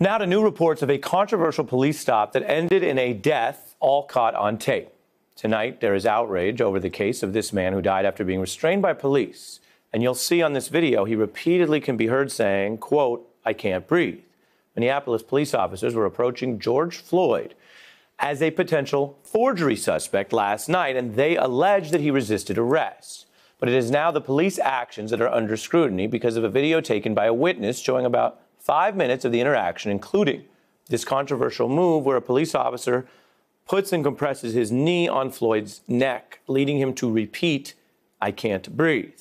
Now to new reports of a controversial police stop that ended in a death, all caught on tape. Tonight, there is outrage over the case of this man who died after being restrained by police. And you'll see on this video, he repeatedly can be heard saying, quote, I can't breathe. Minneapolis police officers were approaching George Floyd as a potential forgery suspect last night, and they allege that he resisted arrest. But it is now the police actions that are under scrutiny because of a video taken by a witness showing about five minutes of the interaction, including this controversial move where a police officer puts and compresses his knee on Floyd's neck, leading him to repeat, I can't breathe.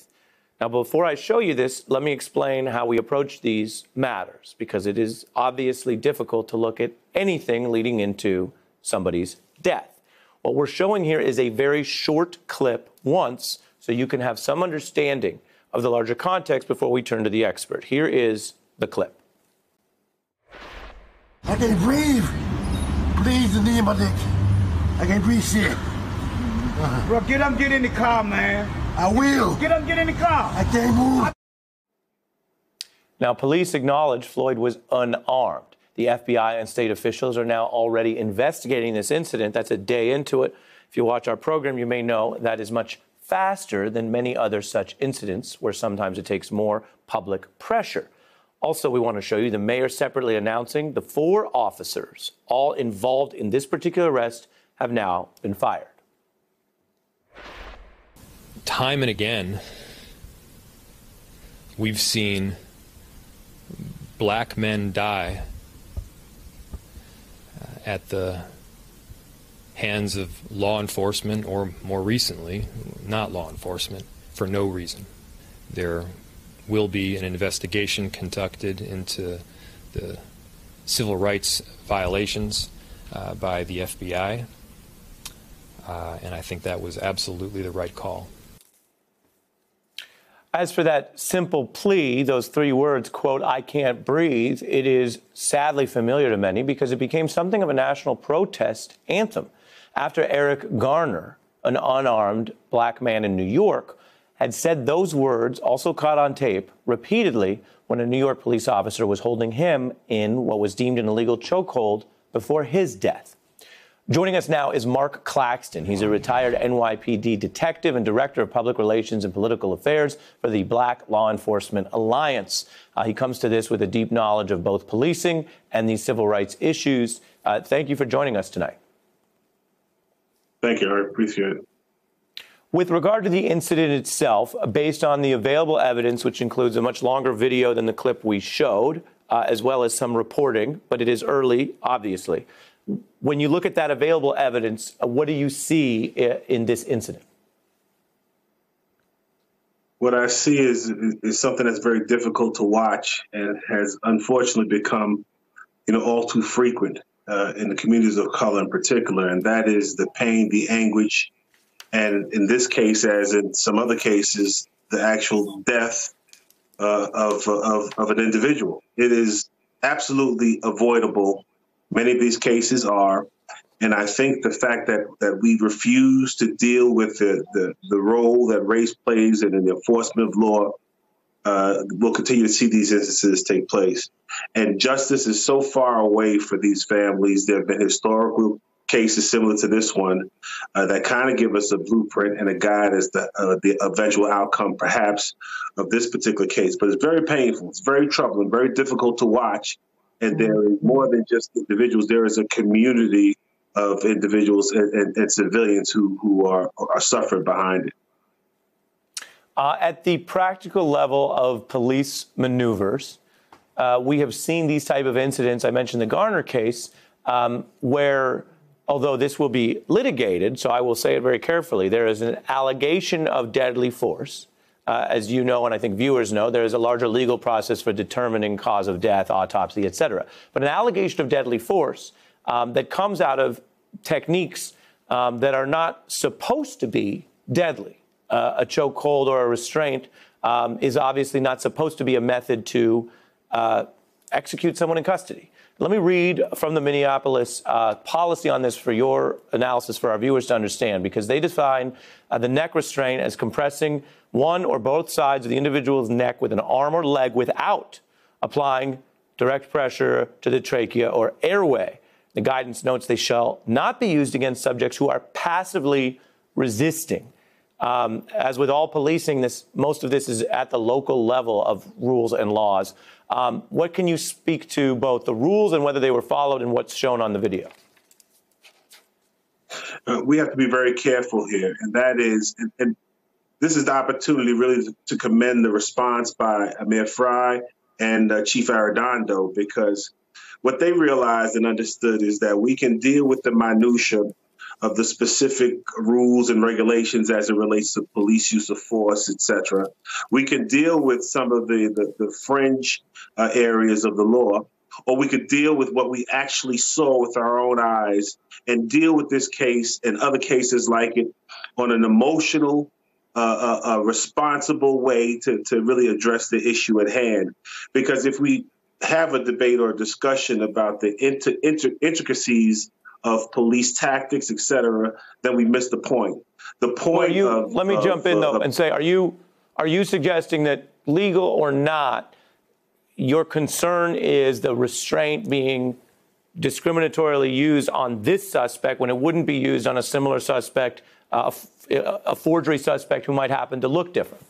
Now, before I show you this, let me explain how we approach these matters, because it is obviously difficult to look at anything leading into somebody's death. What we're showing here is a very short clip once, so you can have some understanding of the larger context before we turn to the expert. Here is the clip. I can't breathe. Please, the knee in my neck. I can't breathe shit. Uh-huh. Bro, get up, get in the car, man. I will. Get up, get in the car. I can't move. Now, police acknowledge Floyd was unarmed. The FBI and state officials are now already investigating this incident. That's a day into it. If you watch our program, you may know that is much faster than many other such incidents where sometimes it takes more public pressure. Also, we want to show you the mayor separately announcing the four officers, all involved in this particular arrest, have now been fired. Time and again, we've seen black men die uh, at the hands of law enforcement, or more recently, not law enforcement, for no reason. There will be an investigation conducted into the civil rights violations uh, by the FBI, uh, and I think that was absolutely the right call. As for that simple plea, those three words, quote, I can't breathe, it is sadly familiar to many because it became something of a national protest anthem after Eric Garner, an unarmed black man in New York, had said those words, also caught on tape, repeatedly when a New York police officer was holding him in what was deemed an illegal chokehold before his death. Joining us now is Marq Claxton. He's a retired NYPD detective and director of public relations and political affairs for the Black Law Enforcement Alliance. Uh, he comes to this with a deep knowledge of both policing and these civil rights issues. Uh, thank you for joining us tonight. Thank you. I appreciate it. With regard to the incident itself, based on the available evidence, which includes a much longer video than the clip we showed, uh, as well as some reporting, but it is early, obviously. When you look at that available evidence, uh, what do you see in this incident? What I see is, is something that's very difficult to watch and has unfortunately become, you know, all too frequent uh, in the communities of color in particular, and that is the pain, the anguish, and in this case, as in some other cases, the actual death uh, of, of, of an individual. It is absolutely avoidable. Many of these cases are. And I think the fact that, that we refuse to deal with the, the, the role that race plays in the enforcement of law uh, we'll continue to see these instances take place. And justice is so far away for these families. There have been historical cases similar to this one uh, that kind of give us a blueprint and a guide as the uh, the eventual outcome, perhaps, of this particular case. But it's very painful. It's very troubling. Very difficult to watch. And there is more than just individuals. There is a community of individuals and, and, and civilians who who are are suffering behind it. Uh, at the practical level of police maneuvers, uh, we have seen these type of incidents. I mentioned the Garner case, um, where although this will be litigated, so I will say it very carefully, there is an allegation of deadly force. Uh, as you know, and I think viewers know, there is a larger legal process for determining cause of death, autopsy, et cetera. But an allegation of deadly force um, that comes out of techniques um, that are not supposed to be deadly, uh, a chokehold or a restraint, um, is obviously not supposed to be a method to uh, execute someone in custody. Let me read from the Minneapolis uh, policy on this for your analysis for our viewers to understand, because they define uh, the neck restraint as compressing one or both sides of the individual's neck with an arm or leg without applying direct pressure to the trachea, or airway. The guidance notes they shall not be used against subjects who are passively resisting. Um, as with all policing, this most of this is at the local level of rules and laws. Um, what can you speak to both the rules and whether they were followed and what's shown on the video? Uh, we have to be very careful here, and that is, and, and this is the opportunity really to, to, commend the response by Mayor Frey and uh, Chief Arradondo because what they realized and understood is that we can deal with the minutia of the specific rules and regulations as it relates to police use of force, etc. We can deal with some of the the, the fringe uh, areas of the law, or we could deal with what we actually saw with our own eyes and deal with this case and other cases like it on an emotional. Uh, a, a responsible way to, to really address the issue at hand. Because if we have a debate or a discussion about the inter, inter, intricacies of police tactics, et cetera, then we miss the point. The point. you, of, let me of, jump in though uh, and say, are you are you suggesting that legal or not, your concern is the restraint being discriminatorily used on this suspect when it wouldn't be used on a similar suspect, uh, a forgery suspect who might happen to look different?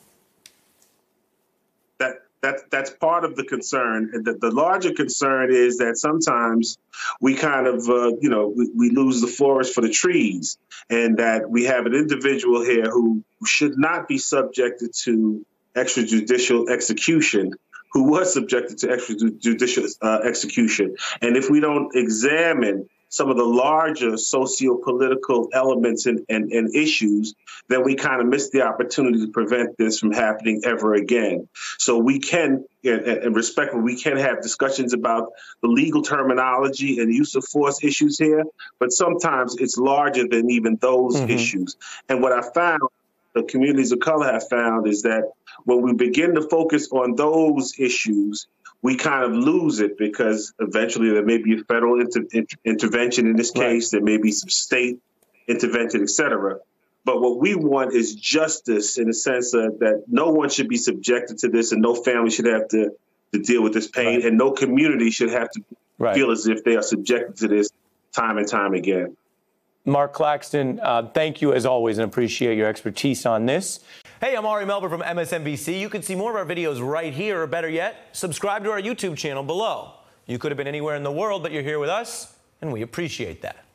That's that's part of the concern. The, the larger concern is that sometimes we kind of, uh, you know, we, we lose the forest for the trees, and that we have an individual here who should not be subjected to extrajudicial execution who was subjected to extrajudicial uh, execution. And if we don't examine some of the larger socio-political elements and, and, and issues, that we kind of miss the opportunity to prevent this from happening ever again. So we can, and respectfully, we can have discussions about the legal terminology and use of force issues here, but sometimes it's larger than even those mm-hmm. issues. And what I found the communities of color have found is that when we begin to focus on those issues, we kind of lose it because eventually there may be a federal inter- inter- intervention in this case, right. there may be some state intervention, et cetera. But what we want is justice in the sense of that no one should be subjected to this and no family should have to, to deal with this pain right. and no community should have to right. feel as if they are subjected to this time and time again. Marq Claxton, uh, thank you as always and appreciate your expertise on this. Hey, I'm Ari Melber from MSNBC. You can see more of our videos right here, or better yet, subscribe to our YouTube channel below. You could have been anywhere in the world, but you're here with us, and we appreciate that.